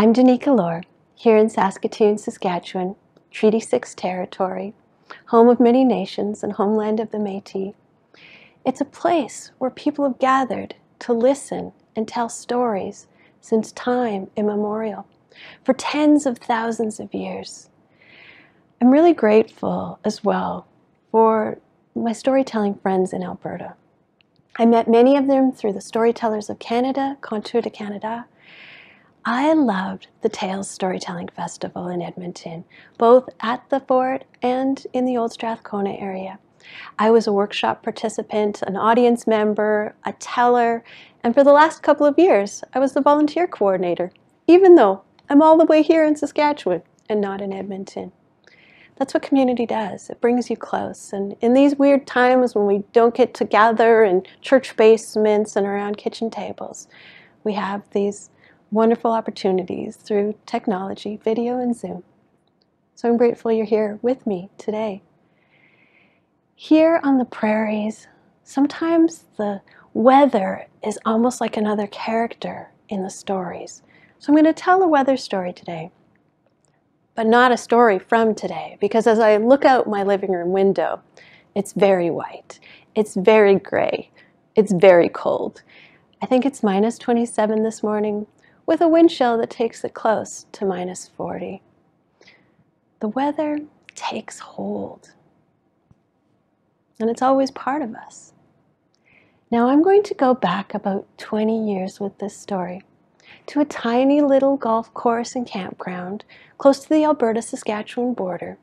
I'm Danica Lorer, here in Saskatoon, Saskatchewan, Treaty 6 territory, home of many nations and homeland of the Métis. It's a place where people have gathered to listen and tell stories since time immemorial, for tens of thousands of years. I'm really grateful as well for my storytelling friends in Alberta. I met many of them through the Storytellers of Canada, Conteurs du Canada. I loved the Tales Storytelling Festival in Edmonton, both at the fort and in the Old Strathcona area. I was a workshop participant, an audience member, a teller, and for the last couple of years, I was the volunteer coordinator, even though I'm all the way here in Saskatchewan and not in Edmonton. That's what community does. It brings you close. And in these weird times when we don't get together in church basements and around kitchen tables, we have these wonderful opportunities through technology, video, and Zoom. So I'm grateful you're here with me today. Here on the prairies, sometimes the weather is almost like another character in the stories. So I'm going to tell a weather story today but not a story from today because as I look out my living room window, it's very white. It's very gray. It's very cold. I think it's minus 27 this morning with a wind chill that takes it close to minus 40. The weather takes hold. And it's always part of us. Now I'm going to go back about 20 years with this story to a tiny little golf course and campground close to the Alberta Saskatchewan border,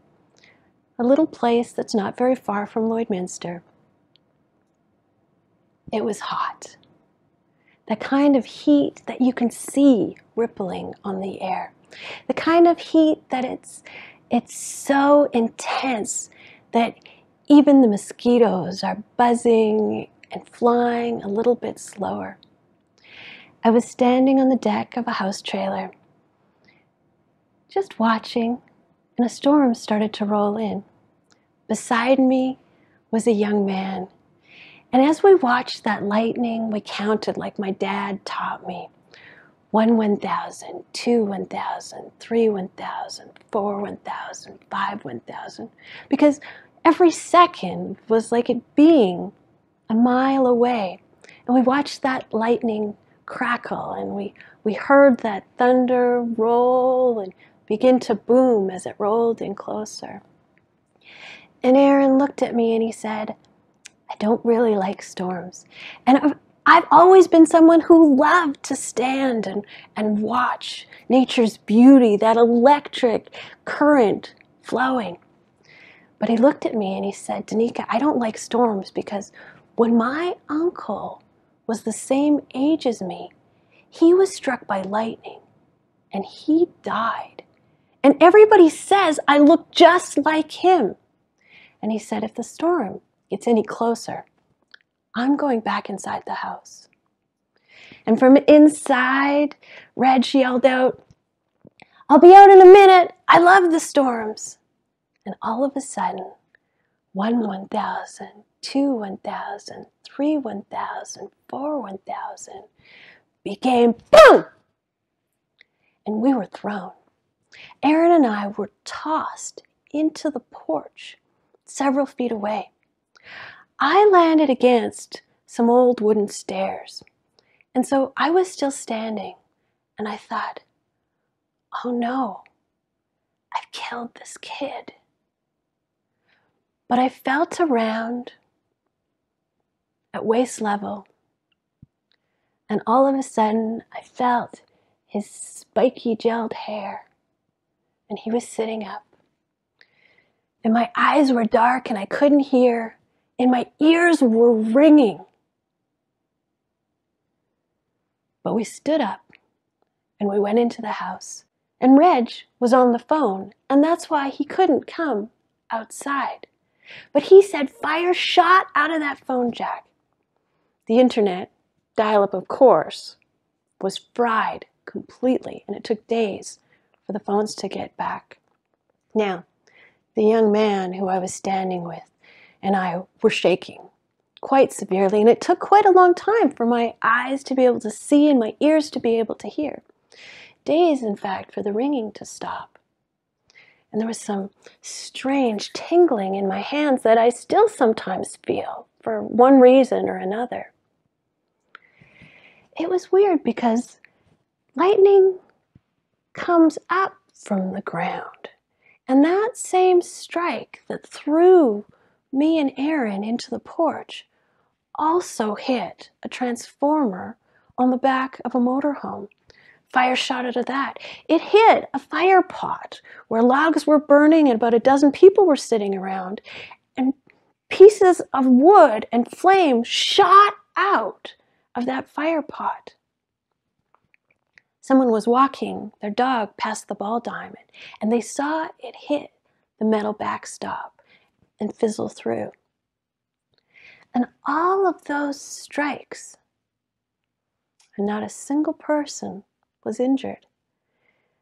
a little place that's not very far from Lloydminster. It was hot. The kind of heat that you can see rippling on the air. The kind of heat that it's it's so intense that even the mosquitoes are buzzing and flying a little bit slower. I was standing on the deck of a house trailer, just watching, and a storm started to roll in. Beside me was a young man. And as we watched that lightning, we counted like my dad taught me. One 1,000, two 1,000, three 1,000, four 1,000, five 1,000. Because every second was like it being a mile away. And we watched that lightning crackle and we, we heard that thunder roll and begin to boom as it rolled in closer. And Aaron looked at me and he said, don't really like storms. And I've, I've always been someone who loved to stand and, and watch nature's beauty, that electric current flowing. But he looked at me and he said, Danica, I don't like storms because when my uncle was the same age as me. He was struck by lightning and he died. And everybody says I look just like him. And he said, if the storm gets any closer, I'm going back inside the house. And from inside, Reg yelled out, I'll be out in a minute. I love the storms. And all of a sudden, one 1,000, two 1,000, three 1,000, four 1,000 became boom! And we were thrown. Aaron and I were tossed into the porch several feet away. I landed against some old wooden stairs. And so I was still standing and I thought, oh no, I've killed this kid. But I felt around at waist level, and all of a sudden I felt his spiky gelled hair, and he was sitting up. And my eyes were dark and I couldn't hear, and my ears were ringing. But we stood up and we went into the house. And Reg was on the phone, and that's why he couldn't come outside. But he said fire shot out of that phone jack. The internet, dial up of course, was fried completely, and it took days for the phones to get back. Now, the young man who I was standing with and I were shaking quite severely, and it took quite a long time for my eyes to be able to see and my ears to be able to hear. days, in fact, for the ringing to stop. And there was some strange tingling in my hands that I still sometimes feel for one reason or another. It was weird because lightning comes up from the ground. And that same strike that threw me and Aaron into the porch also hit a transformer on the back of a motorhome. Fire shot out of that. It hit a fire pot where logs were burning and about a dozen people were sitting around, and pieces of wood and flame shot out of that fire pot. Someone was walking their dog past the ball diamond, and they saw it hit the metal backstop and fizzle through. And all of those strikes, and not a single person was injured.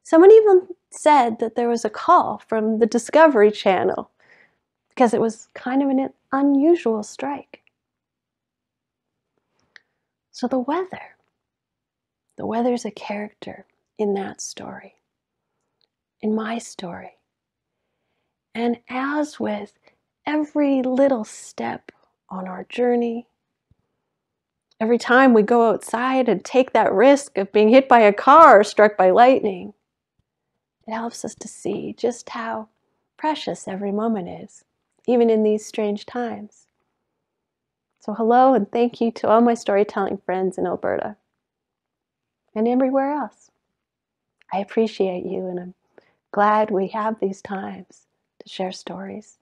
Someone even said that there was a call from the Discovery Channel because it was kind of an unusual strike. So the weather the weather's a character in that story, in my story. And as with every little step on our journey, every time we go outside and take that risk of being hit by a car or struck by lightning, it helps us to see just how precious every moment is, even in these strange times. So, hello and thank you to all my storytelling friends in Alberta and everywhere else. I appreciate you and I'm glad we have these times to share stories.